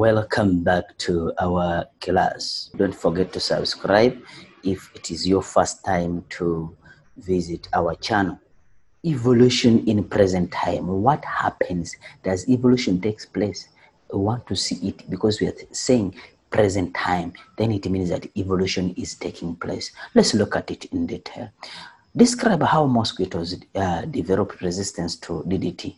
Welcome back to our class. Don't forget to subscribe if it is your first time to visit our channel. Evolution in present time. What happens? Does evolution takes place? We want to see it because we are saying present time. Then it means that evolution is taking place. Let's look at it in detail. Describe how mosquitoes uh, develop resistance to DDT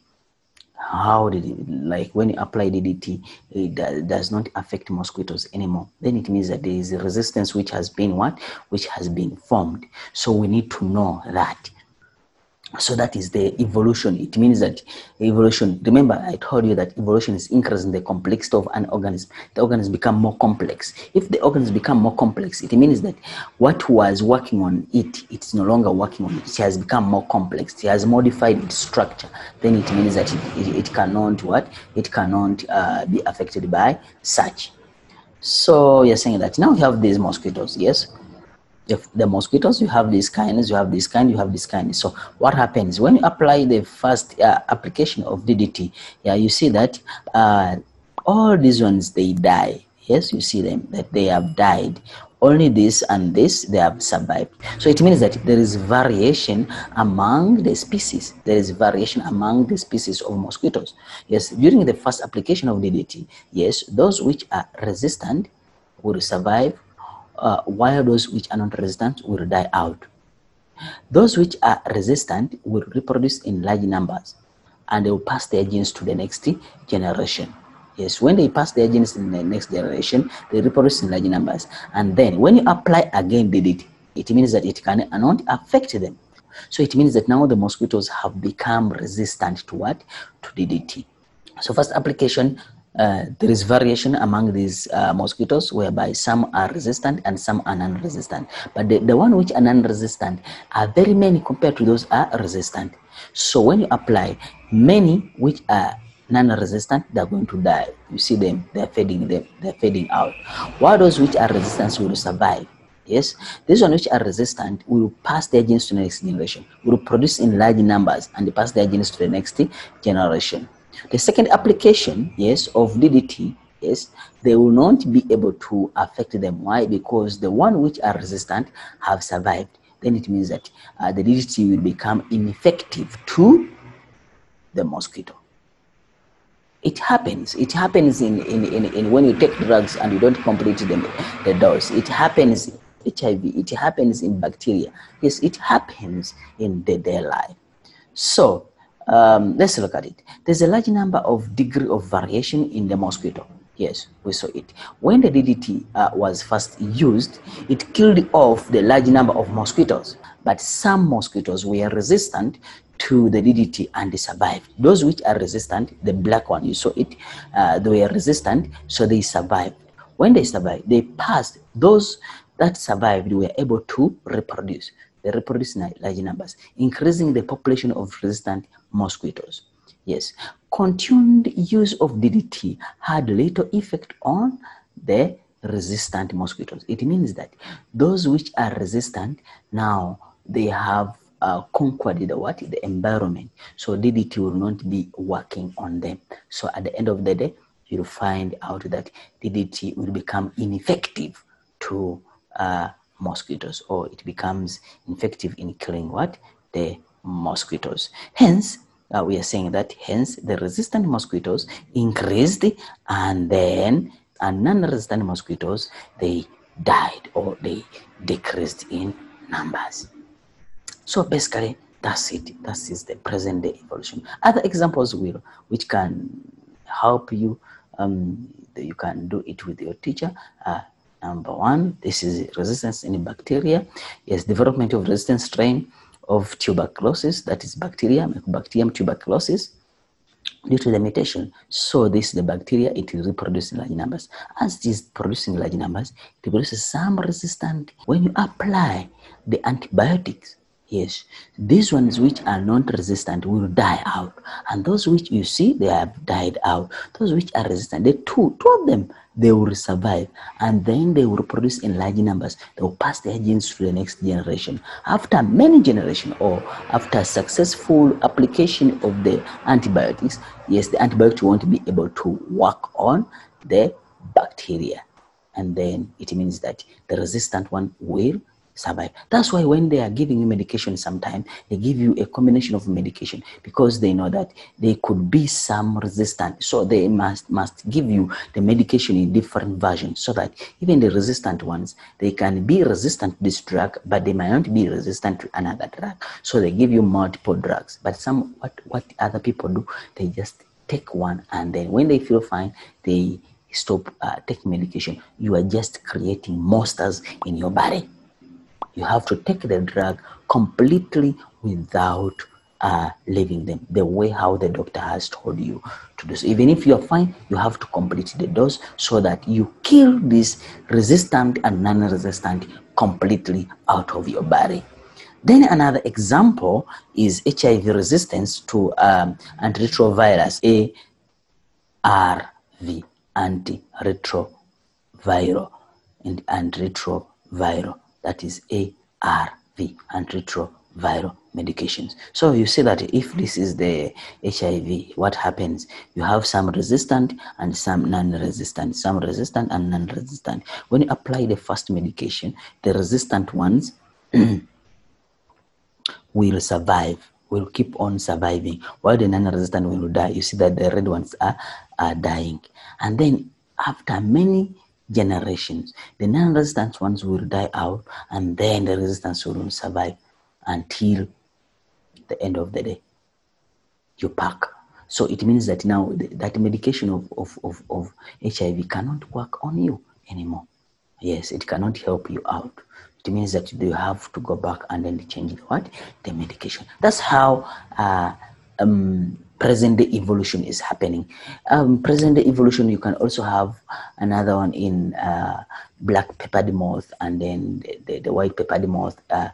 how did it, like when you apply DDT, it does not affect mosquitoes anymore. Then it means that there is a resistance which has been what? Which has been formed. So we need to know that. So that is the evolution. It means that evolution, remember I told you that evolution is increasing the complexity of an organism. The organism become more complex. If the organism become more complex, it means that what was working on it, it's no longer working on it. It has become more complex. It has modified its structure. Then it means that it, it, it cannot what? It cannot uh, be affected by such. So you're saying that now we have these mosquitoes, yes? If the mosquitoes you have this kind you have this kind you have this kind. So what happens? When you apply the first uh, application of ddt yeah you see that uh, all these ones they die. Yes you see them that they have died. Only this and this they have survived. So it means that there is variation among the species. There is variation among the species of mosquitoes. Yes during the first application of ddt yes those which are resistant will survive uh, while those which are not resistant will die out. Those which are resistant will reproduce in large numbers and they will pass their genes to the next generation. Yes, when they pass their genes in the next generation, they reproduce in large numbers. And then when you apply again DDT, it means that it cannot affect them. So it means that now the mosquitoes have become resistant to what? To DDT. So first application, uh, there is variation among these uh, mosquitoes whereby some are resistant and some are non-resistant. But the, the one which are non-resistant are very many compared to those are resistant. So when you apply many which are non-resistant they're going to die. You see them they're fading them they're fading out. While those which are resistant will survive yes? These ones which are resistant will pass their genes to the next generation will produce in large numbers and pass their genes to the next generation the second application, yes, of DDT, yes, they will not be able to affect them. Why? Because the one which are resistant have survived. Then it means that uh, the DDT will become ineffective to the mosquito. It happens. It happens in, in, in, in when you take drugs and you don't complete the, the dose. It happens HIV. It happens in bacteria. Yes, it happens in the, their life. So um, let's look at it. There's a large number of degree of variation in the mosquito. Yes, we saw it. When the DDT uh, was first used, it killed off the large number of mosquitoes. But some mosquitoes were resistant to the DDT and they survived. Those which are resistant, the black one, you saw it, uh, they were resistant, so they survived. When they survived, they passed. Those that survived were able to reproduce. They reproduce in large numbers, increasing the population of resistant mosquitoes. Yes, continued use of DDT had little effect on the resistant mosquitoes. It means that those which are resistant now they have uh, conquered the what the environment. So DDT will not be working on them. So at the end of the day, you'll find out that DDT will become ineffective to uh, mosquitoes, or it becomes effective in killing what the mosquitoes. Hence, uh, we are saying that hence the resistant mosquitoes increased and then and non-resistant mosquitoes they died or they decreased in numbers. So basically that's it. That is the present day evolution. Other examples will which can help you um, you can do it with your teacher. Uh, number one, this is resistance in bacteria. Yes, development of resistant strain of tuberculosis, that is bacteria, Mycobacterium tuberculosis, due to the mutation. So this is the bacteria, it is reproducing large numbers. As it is producing large numbers, it produces some resistant. When you apply the antibiotics, yes, these ones which are not resistant will die out. And those which you see, they have died out. Those which are resistant, the two, two of them, they will survive and then they will produce in large numbers. They will pass their genes to the next generation. After many generations or after successful application of the antibiotics, yes, the antibiotic won't be able to work on the bacteria and then it means that the resistant one will survive. That's why when they are giving you medication sometimes they give you a combination of medication because they know that there could be some resistance. So they must must give you the medication in different versions so that even the resistant ones they can be resistant to this drug but they might not be resistant to another drug. So they give you multiple drugs. But some what what other people do they just take one and then when they feel fine they stop uh, taking medication, you are just creating monsters in your body. You have to take the drug completely without uh, leaving them the way how the doctor has told you to do. So even if you're fine, you have to complete the dose so that you kill this resistant and non-resistant completely out of your body. Then another example is HIV resistance to um, antiretrovirus ARV antiretroviral and antiretroviral that is ARV antiretroviral medications. So you see that if this is the HIV what happens? You have some resistant and some non-resistant some resistant and non-resistant. When you apply the first medication the resistant ones will survive will keep on surviving while the non-resistant will die. You see that the red ones are, are dying. And then after many generations. The non-resistant ones will die out and then the resistance will survive until the end of the day. You pack. So it means that now that medication of, of, of, of hiv cannot work on you anymore. Yes it cannot help you out. It means that you have to go back and then change the what? The medication. That's how uh, um, present day evolution is happening. Um, present day evolution you can also have another one in uh, black peppered moth and then the, the, the white peppered moth uh,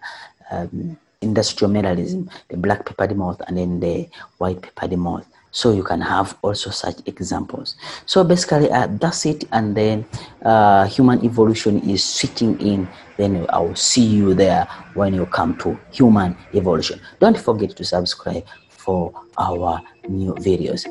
um, industrial melanism the black peppered moth and then the white peppered moth. So you can have also such examples. So basically uh, that's it. And then uh, human evolution is sitting in then i will see you there when you come to human evolution. Don't forget to subscribe for our new videos